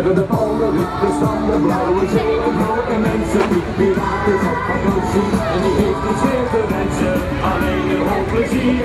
We hebben de polen, de standen, blauwe zeeën, blauwe mensen. Die piraten van op zien. en die heeft niets zeer te wensen. Alleen een hoop plezier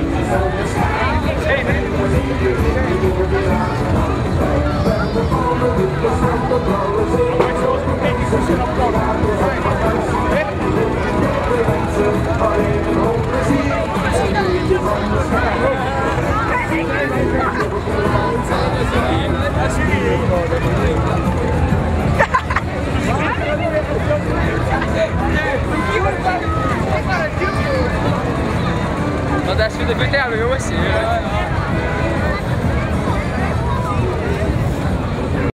Hoop plezier en een beetje zonneschijn.